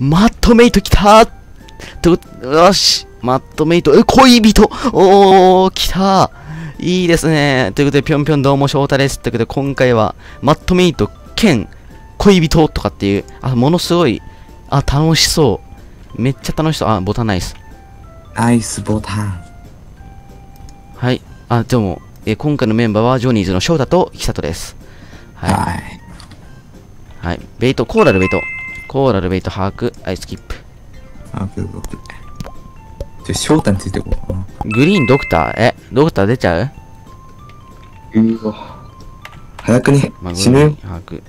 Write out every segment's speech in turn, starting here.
マットメイト来たと、よしマットメイト、え、恋人おー、来たいいですね。ということで、ぴょんぴょんどうも翔太です。ということで、今回は、マットメイト兼恋人とかっていう、あ、ものすごい、あ、楽しそう。めっちゃ楽しそう。あ、ボタンないです。ナイスボタン。はい。あ、でも、えー今回のメンバーはジョニーズの翔太と久人です。はい。はい。はい。ベイト、コーラルベイト。コーラルベイト把握。はい、スキップ。あ、オッケーオッケー。じゃあ、翔太についてこう。グリーンドクター。え、ドクター出ちゃう？うわ。早くねまあ、、死ぬよ。把握。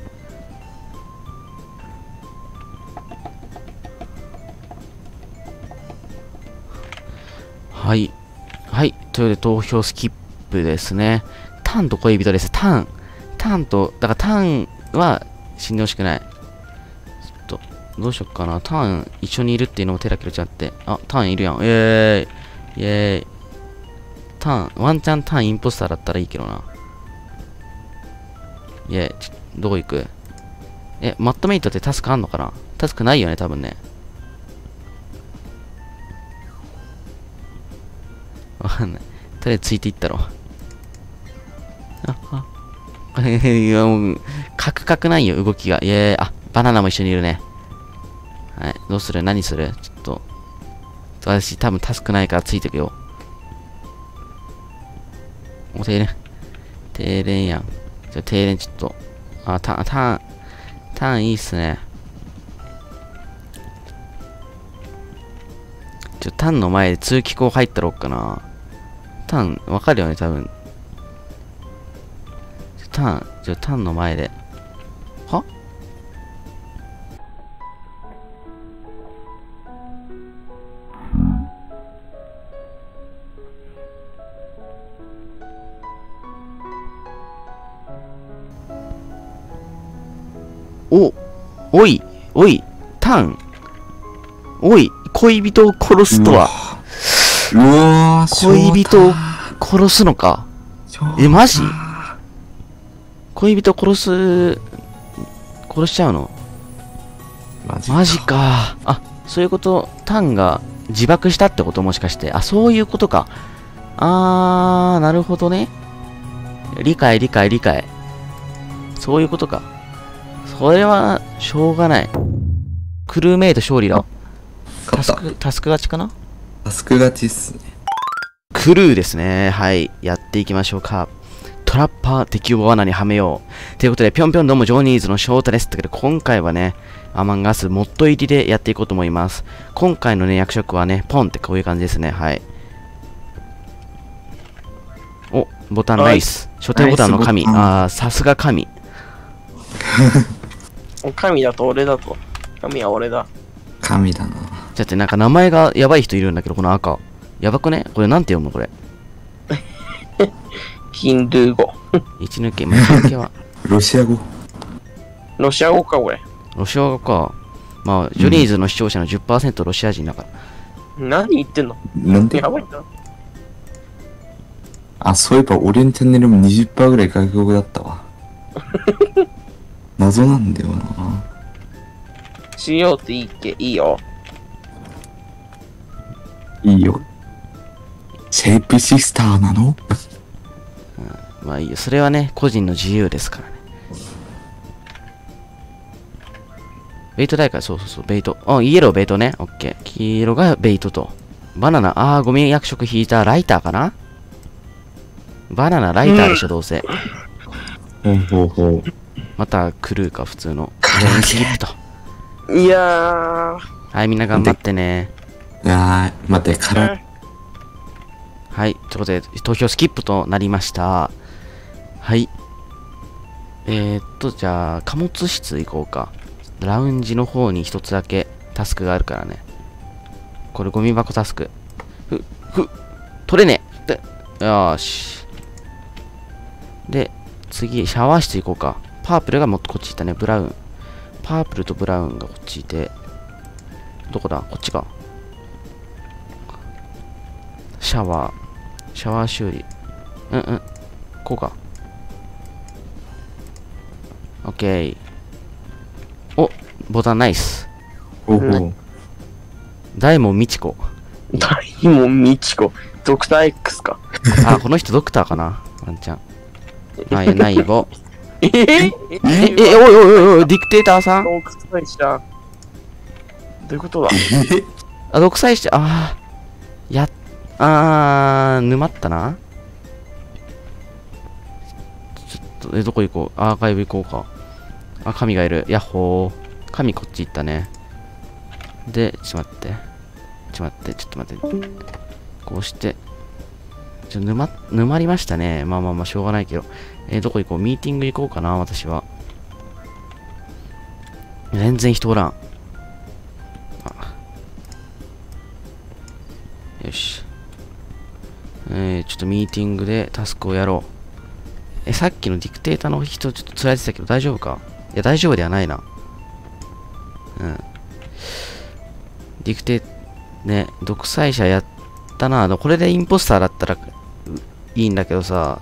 はい。はい。というで、投票スキップですね。タンと恋人です。タン。タンと、だからタンは死んでほしくない。どうしよっかな。ターン一緒にいるっていうのもテラキロちゃって。あ、ターンいるやん。イェーイ。イェーイ。ターン、ワンチャンターンインポスターだったらいいけどな。いえ、ちどこ行く？え、マットメイトってタスクあんのかな？タスクないよね、多分ね。わかんない。とりあえずついていったろ。あ、あ。いや、もう、カクカクないよ、動きが。いえ、あ、バナナも一緒にいるね。はい、どうする？何する？ちょっと。私、多分タスクないからついてくよ。お、停電。停電やん。じゃ、停電ちょっと。あ、ターン、ターン、ターンいいっすね。ちょ、ターンの前で通気口入ったろっかな。ターン、わかるよね、多分。ちょタン、ちょ、ターンの前で。お、おい、おい、タン。おい、恋人を殺すとは、うわー、恋人を殺すのか？えマジ？恋人殺す、殺しちゃうの？マジマジか。あ、そういうこと、タンが自爆したってこと？もしかして。あ、そういうことか。あー、なるほどね。理解、理解、理解。そういうことか。それは、しょうがない。クルーメイト勝利だ。タ。スク、タスク勝ちかな？タスク勝ちっすね。クルーですね。はい。やっていきましょうか。トラッパー敵を罠にはめよう。ということで、ぴょんぴょんどうもジョニーズの翔太です。ということで、今回はね、アマンガスモッド入りでやっていこうと思います。今回のね、役職はね、ポンってこういう感じですね。はい。お、ボタンナイス。初手ボタンの神。あー、さすが神。神だと俺だと。神は俺だ。神だな。だってなんか名前がやばい人いるんだけど、この赤。やばくね？これなんて読むのこれ？ヒンドゥー語。一抜け。まあ、一抜けは。ロシア語。ロシア語か、これ。ロシア語か。まあ、ジョニーズの視聴者の10%ロシア人だから。何言ってんの？なんで？やばいんだ。あ、そういえば俺のチャンネルも20%ぐらい外国語だったわ。謎なんだよな。しようっていいっけいいよ。いいよ。シェイプシスターなの？まあいいよ。それはね、個人の自由ですからね。ベイト誰か、そうそうそう、ベイト。あ、イエローベイトね。オッケー。黄色がベイトと。バナナ、あー、ゴミ役職引いたライターかな？バナナ、ライターでしょ、どうせ。ほうほうほう。また、クルーか、普通の。レーンスキップと。いやー。はい、みんな頑張ってね。いやー、待って、から、はい、ということで、投票スキップとなりました。はい。えー、っと、じゃあ、貨物室行こうか。ラウンジの方に一つだけタスクがあるからね。これゴミ箱タスク。ふ、ふ、取れねえで、よーし。で、次、シャワー室行こうか。パープルがもっとこっち行ったね。ブラウン。パープルとブラウンがこっちいて。どこだ？こっちか。シャワー。シャワー修理。うんうん。こうか。オッケー。お、ボタンナイス。ほうほう。大門みちこ。大門みちこ。ドクター X か。あ、この人ドクターかなワンちゃん。ない、ないぼ。え？ー、え、え、おいおいおいおい、ディクテーターさん独裁者。どういうことだあ、独裁者、あー、やっ、あー、沼ったな。ちょっと、え、どこ行こうアーカイブ行こうか。あ、神がいる。ヤッホー。神こっち行ったね。で、ちょっと待って。ちょっと待って、ちょっと待って。こうして。ちょ、沼、沼りましたね。まあまあまあ、しょうがないけど。えーどこ行こう？ミーティング行こうかな、私は。全然人おらん。よし。えー、ちょっとミーティングでタスクをやろう。え、さっきのディクテーターの人ちょっとつられてたけど大丈夫か？いや、大丈夫ではないな。うん。ディクテー、ね、独裁者やったな。これでインポスターだったらいいんだけどさ、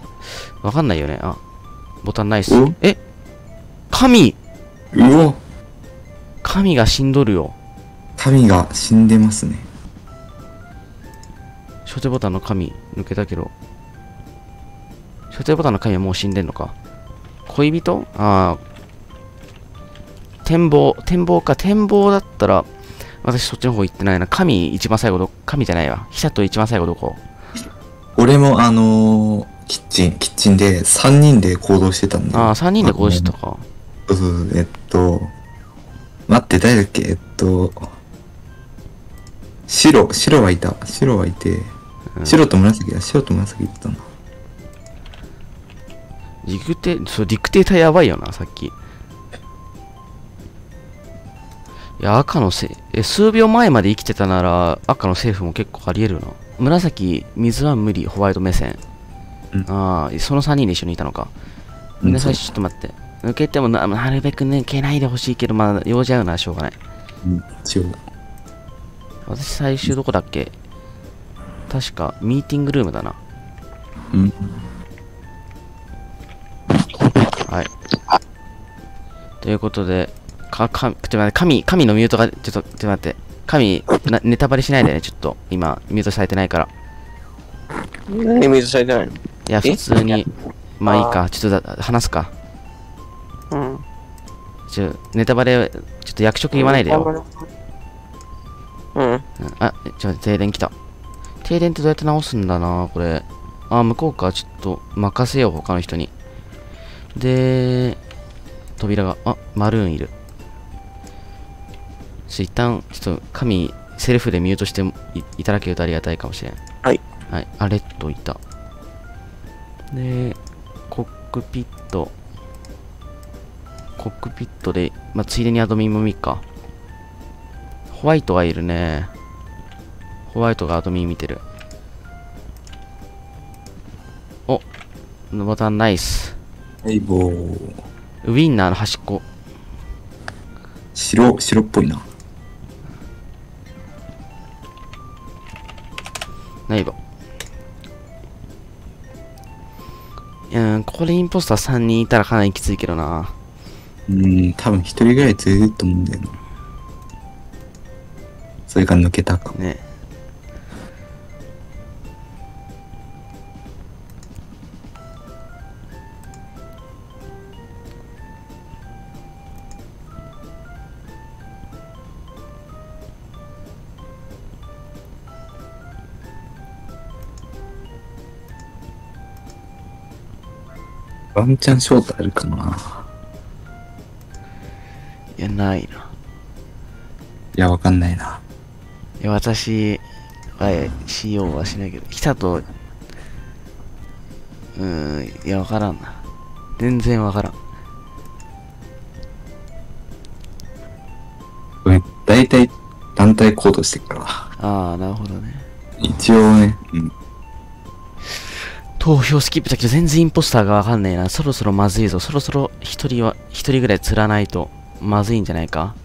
わかんないよね。あ、ボタンないっすお。え？神うわ神が死んどるよ。民が死んでますね。初手ボタンの神抜けたけど。初手ボタンの神はもう死んでんのか。恋人？ああ。展望、展望か。展望だったら、私そっちの方行ってないな。神一番最後ど、神じゃないわ。ヒサト一番最後どこ？俺もあのー、キッチン、キッチンで3人で行動してたんで。ああ、3人でこうしてたか。そうそうそう、えっと、待って、誰だっけ？えっと、白、白はいた。白はいて、うん白と紫だ。白と紫だったんだ。ディクテ、そう、ディクテーターやばいよな、さっき。いや、赤のせ、え、数秒前まで生きてたなら、赤のセーフも結構あり得るな。紫、水は無理、ホワイト目線。うんああ、その3人で一緒にいたのか。みんな最初ちょっと待って。抜けてもな、なるべく抜けないでほしいけど、まあ、用事あるならしょうがない。うん一応。私最終どこだっけ？確か、ミーティングルームだな。うん。はい。ということで、か、か、ちょっと待って、神、神のミュートが、ちょっと、ちょっと待って。神、なネタバレしないでね、ちょっと。今、ミュートされてないから。何水されてないの？いや、え？普通に、まあいいか。ちょっとだ話すか。うん。ちょ、ネタバレ、ちょっと役職言わないでよ。うん。うんあ、ちょ、停電来た。停電ってどうやって直すんだな、これ。あ、向こうか。ちょっと、任せよう、他の人に。で、扉が、あ、マルーンいる。ちょ、一旦、ちょっと、神、セルフでミュートしていいただけるとありがたいかもしれん。はい。はい。あ、レッドいた。で、コックピット。コックピットで、まあ、ついでにアドミンも見っか。ホワイトがいるね。ホワイトがアドミン見てる。おボタンナイス。はい、ボー。ウィンナーの端っこ。白、白っぽいな。ないば。うん、ここでインポスター3人いたらかなりきついけどな。うん、多分一人ぐらい連れてると思うんだよな。それが抜けたかも。ね。ワンチャンショートあるかな。いや、ないな。いや、わかんないな。いや、私は、しようはしないけど、来たと、うーん、いや、わからんな。全然わからん。これ、大体団体行動してるから。ああ、なるほどね。一応ね、うん。投票スキップだけど全然インポスターがわかんねえな。そろそろまずいぞ。そろそろ一人は、一人ぐらい釣らないとまずいんじゃないか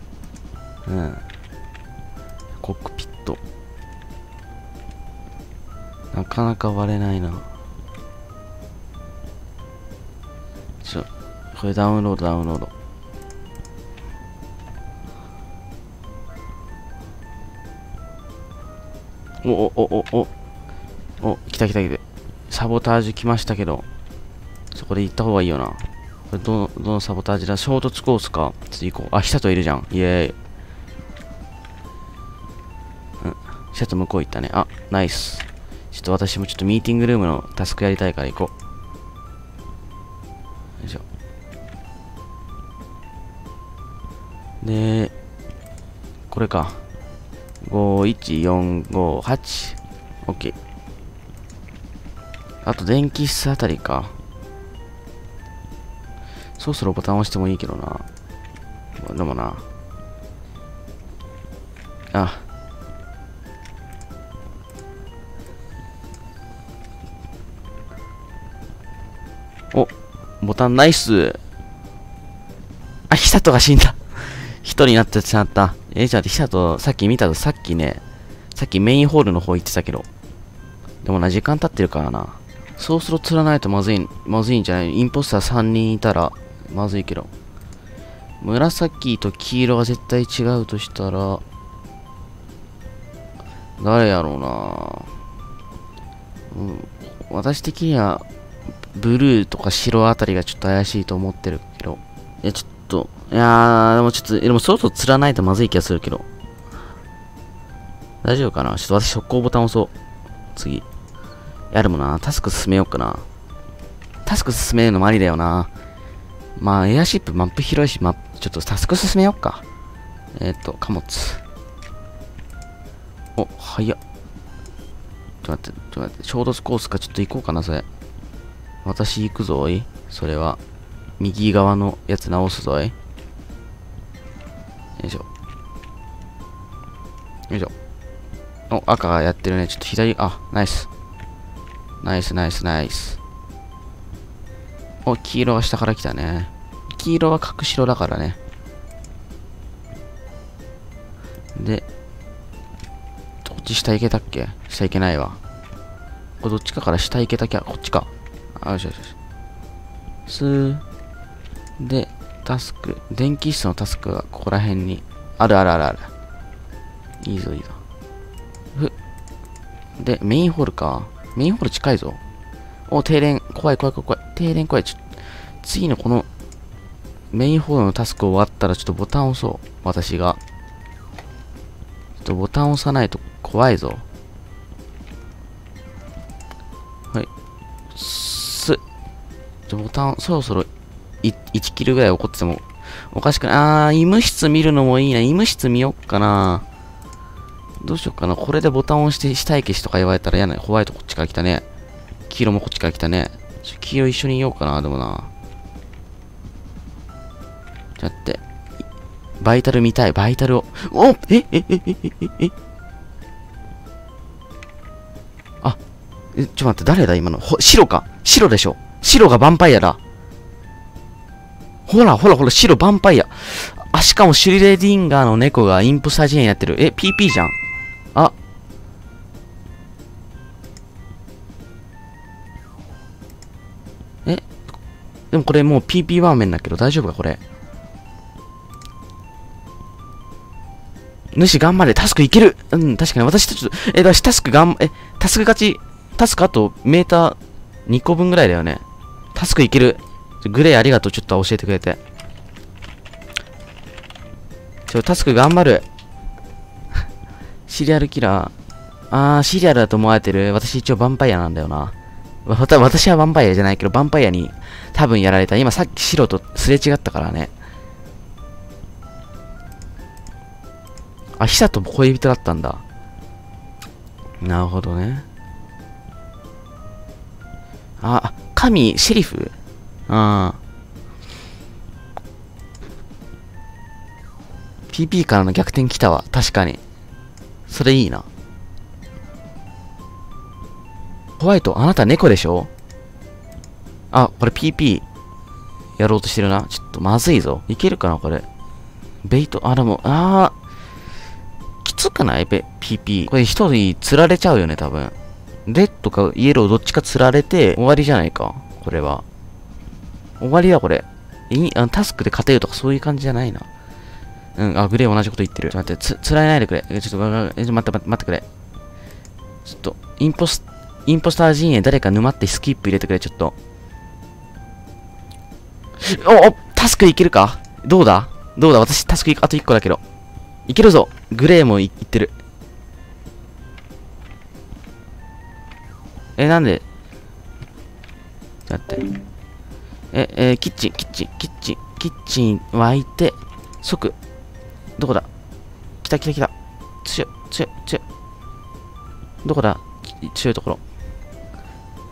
うん。コックピット。なかなか割れないな。ちょ、これダウンロードダウンロード。おおおおおお来た来た来たサボタージュ来ましたけどそこで行った方がいいよな。これどのどのサボタージュだ？衝突コースか。ちょっと行こう。あヒサトいるじゃん。イエーイ。うん。ヒサト向こう行ったね。あナイス。ちょっと私もちょっとミーティングルームのタスクやりたいから行こう。よいしょ。でこれか。51458オッケー。あと電気室あたりか。そろそろボタン押してもいいけどな。でもな。あ。おボタンナイス。あヒサトが死んだ。人になってしまった。えじゃあヒサトさっき見たとさっきね。さっきメインホールの方行ってたけど。でもな時間経ってるからな。そうすると釣らないとまずいまずいんじゃない？インポスター3人いたらまずいけど。紫と黄色が絶対違うとしたら誰やろうな？うん私的にはブルーとか白あたりがちょっと怪しいと思ってるけど。いやちょっといやーでもちょっとでもそろそろ釣らないとまずい気がするけど。大丈夫かな？ちょっと私速攻ボタン押そう。次。やでもなタスク進めようかなタスク進めるのもありだよなまあエアシップマップ広いし、マップちょっとタスク進めようかえっ、ー、と貨物お早っちょっと待って、ちょっと待って、衝突コースかちょっと行こうかな、それ。私行くぞおい。それは。右側のやつ直すぞい。よいしょ。よいしょ。お、赤がやってるね。ちょっと左、あ、ナイス。ナイス、ナイス、ナイス。お、黄色が下から来たね。黄色は角白だからね。で、こっち下行けたっけ？下行けないわ。これどっちかから下行けたきゃ、こっちか。あ、よしよしよし。スー。で、タスク。電気室のタスクがここら辺に。あるあるあるある。いいぞいいぞ。ふ。で、メインホールか。メインホール近いぞ。お、停電。怖い怖い怖い怖い。停電怖い。ちょ次のこのメインホールのタスク終わったらちょっとボタン押そう。私が。ちょっとボタン押さないと怖いぞ。はい。す。じゃボタン、そろそろ1キルぐらい起こっててもおかしくない。あー、医務室見るのもいいな。医務室見よっかな。どうしよっかな。これでボタンを押して死体消しとか言われたら嫌な。ホワイトこっちから来たね。黄色もこっちから来たね。黄色一緒にいようかな、でもな。ちょっと待って。バイタル見たい、バイタルを。おえええええええあ、え、ちょっと待って、誰だ今の？ほ、白か？白でしょ？白がヴァンパイアだ。ほら、ほら、ほら、白ヴァンパイア。あ、しかもシュリレディンガーの猫がインプスタジアにやってる。え、PP じゃん。えでもこれもう PP ワーメンだけど大丈夫かこれ？主頑張れ、タスクいけるうん、確かに私ちょっと、え、私タスクがん、え、タスク勝ち、タスクあとメーター2個分ぐらいだよね。タスクいける。グレーありがとう、ちょっと教えてくれて。ちょ、タスク頑張る。シリアルキラー。あー、シリアルだと思われてる。私一応ヴァンパイアなんだよな。私はヴァンパイアじゃないけど、ヴァンパイアに多分やられた。今さっき白とすれ違ったからね。あ、ヒサと恋人だったんだ。なるほどね。あ、神、シェリフ？ああ。PP からの逆転来たわ。確かに。それいいな。ホワイト、あなた猫でしょ？あ、これ PP やろうとしてるな。ちょっとまずいぞ。いけるかなこれ。ベイト、あ、でも、あー。きつくない？ベ ?PP。これ一人釣られちゃうよね、多分。レッドかイエローどっちか釣られて終わりじゃないか。これは。終わりだ、これ。いあタスクで勝てるとかそういう感じじゃないな。うん、あ、グレー同じこと言ってる。ちょっと待って、つ、釣られないでくれ。ちょっと、え、ちょ、待って、待って、待ってくれ。ちょっと、インポス、インポスター陣営誰か沼ってスキップ入れてくれ、ちょっと。お、お、タスクいけるか？どうだ？どうだ？私タスクいくあと1個だけど。いけるぞグレーもいいってる。え、なんで？ちょって。え、えーキッチン、キッチン、キッチン、キッチン沸いて、即、どこだ？来た来た来た。強い、強い、強い。どこだ？強いところ。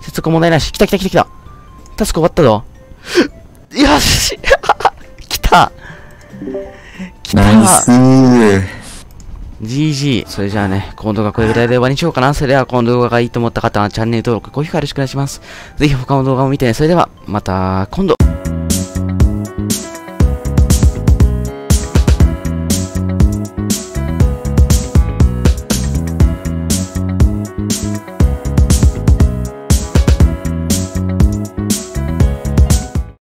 接続問題なし。来た来た来た来た。タスク終わったぞ。よし 来た来ナイたスー。GG。それじゃあね、この動画これぐらいで終わりにしようかな。それではこの動画がいいと思った方はチャンネル登録、高評価よろしくお願いします。ぜひ他の動画も見てね。それでは、また今度。